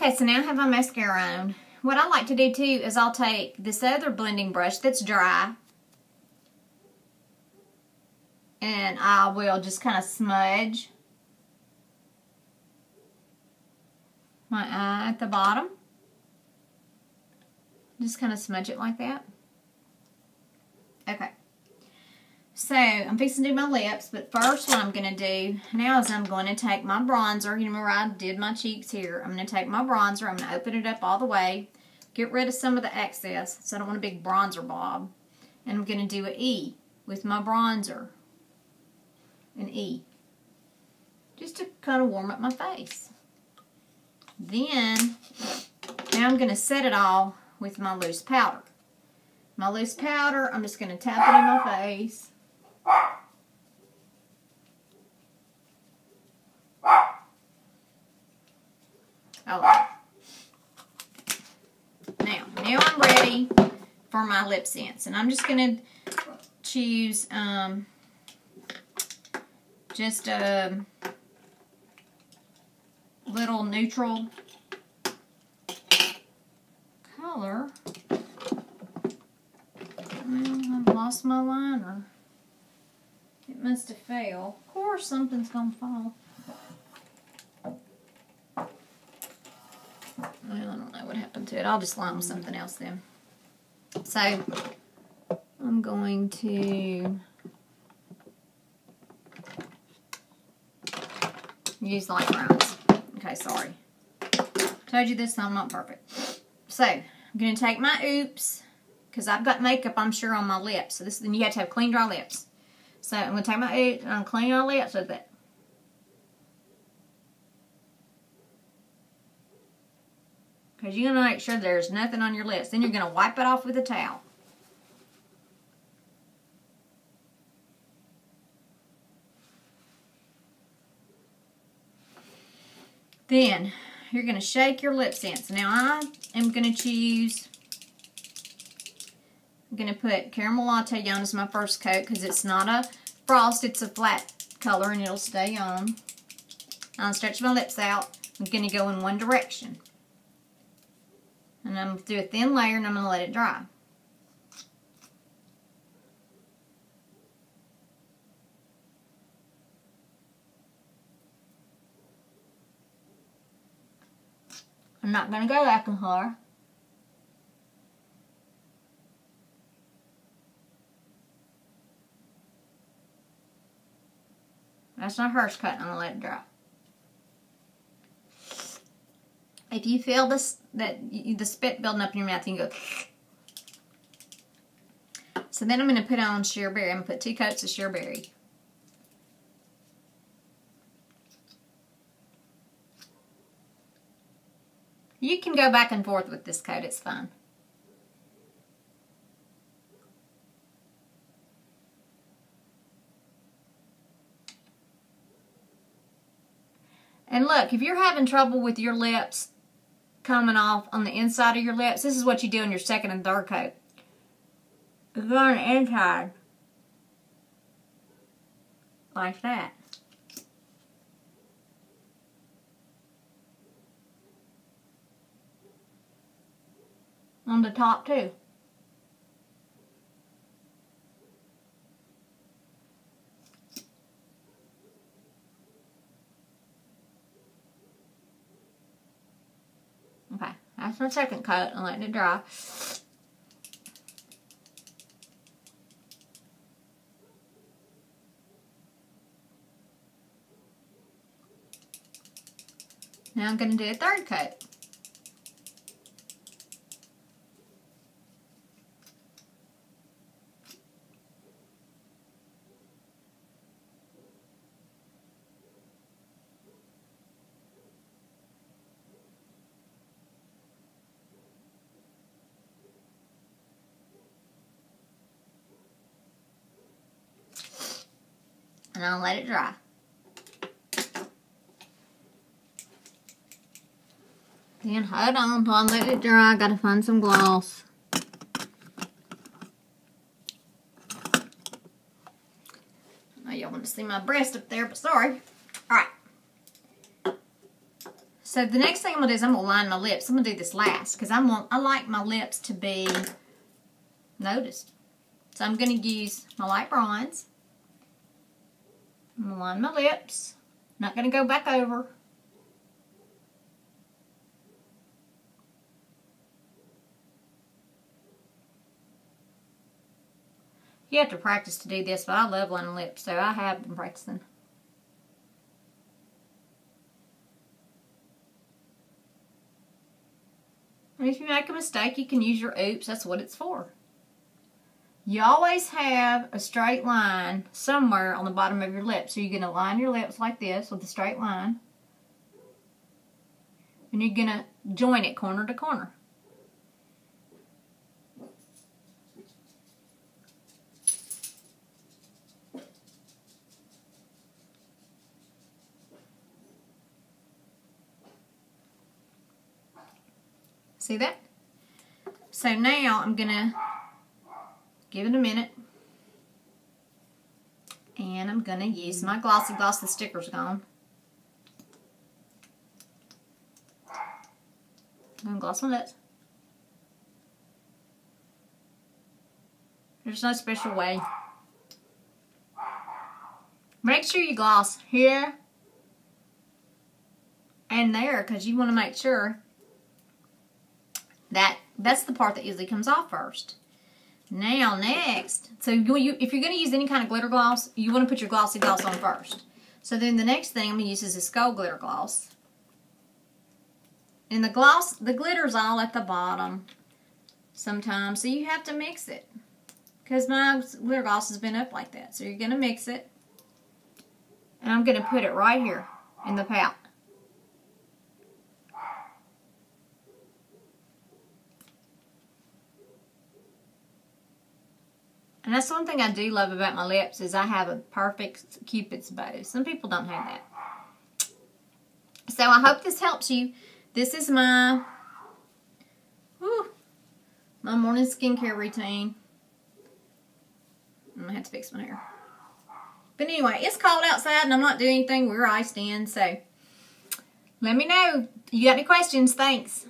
Okay, so now I have my mascara on. What I like to do too is I'll take this other blending brush that's dry and I will just kind of smudge my eye at the bottom. Just kind of smudge it like that. Okay. So, I'm fixing to do my lips, but first what I'm going to do now is I'm going to take my bronzer. You remember I did my cheeks here. I'm going to take my bronzer. I'm going to open it up all the way. Get rid of some of the excess, so I don't want a big bronzer bob. And I'm going to do an E with my bronzer. An E. Just to kind of warm up my face. Then, now I'm going to set it all with my loose powder. My loose powder, I'm just going to tap it in my face. Oh. Now, now I'm ready for my LipSense. And I'm just going to choose um, just a little neutral color. Well, I've lost my liner. It must have failed. Of course, something's going to fall. Well, I don't know what happened to it. I'll just line with something else then. So, I'm going to use light browns. Okay, sorry. Told you this, so I'm not perfect. So, I'm going to take my oops, because I've got makeup, I'm sure, on my lips. So, this then you have to have clean, dry lips. So, I'm going to take my oops and I'm clean my lips with it. Because you're going to make sure there's nothing on your lips. Then you're going to wipe it off with a towel. Then, you're going to shake your LipSense. Now, I am going to choose, I'm going to put caramel latte on as my first coat because it's not a frost, it's a flat color and it'll stay on. I'll stretch my lips out. I'm going to go in one direction. And I'm going to do a thin layer and I'm going to let it dry. I'm not going to go back her. That's not hers cut. I'm going to let it dry. If you feel this that you, the spit building up in your mouth, you can go. So then I'm going to put on sheer berry. I'm going to put two coats of sheer berry. You can go back and forth with this coat. It's fine. And look, if you're having trouble with your lips coming off on the inside of your lips, this is what you do in your second and third coat. Go on the inside. Like that. On the top too. Okay, that's my second coat. I'm letting it dry. Now I'm going to do a third coat. And I'll let it dry. Then hold on until I let it dry. I gotta find some gloss. I know y'all want to see my breast up there, but sorry. Alright. So the next thing I'm gonna do is I'm gonna line my lips. I'm gonna do this last because I'm gonna, I like my lips to be noticed. So I'm gonna use my light bronze. I'm gonna line my lips. Not gonna go back over. You have to practice to do this, but I love lining lips, so I have been practicing. And if you make a mistake, you can use your oops. That's what it's for. You always have a straight line somewhere on the bottom of your lip. So you're going to line your lips like this with a straight line. And you're going to join it corner to corner. See that? So now I'm going to give it a minute. And I'm going to use my Glossy Gloss. The sticker's gone. To gloss my lips. There's no special way. Make sure you gloss here and there because you want to make sure that that's the part that usually comes off first. Now, next, so you, if you're going to use any kind of glitter gloss, you want to put your glossy gloss on first. So then the next thing I'm going to use is this gold glitter gloss. And the gloss, the glitter's all at the bottom sometimes, so you have to mix it. Because my glitter gloss has been up like that. So you're going to mix it. And I'm going to put it right here in the pout. And that's one thing I do love about my lips is I have a perfect cupid's bow. Some people don't have that. So I hope this helps you. This is my, whew, my morning skincare routine. I'm going to have to fix my hair. But anyway, it's cold outside and I'm not doing anything. We're iced in. So let me know. You got any questions? Thanks.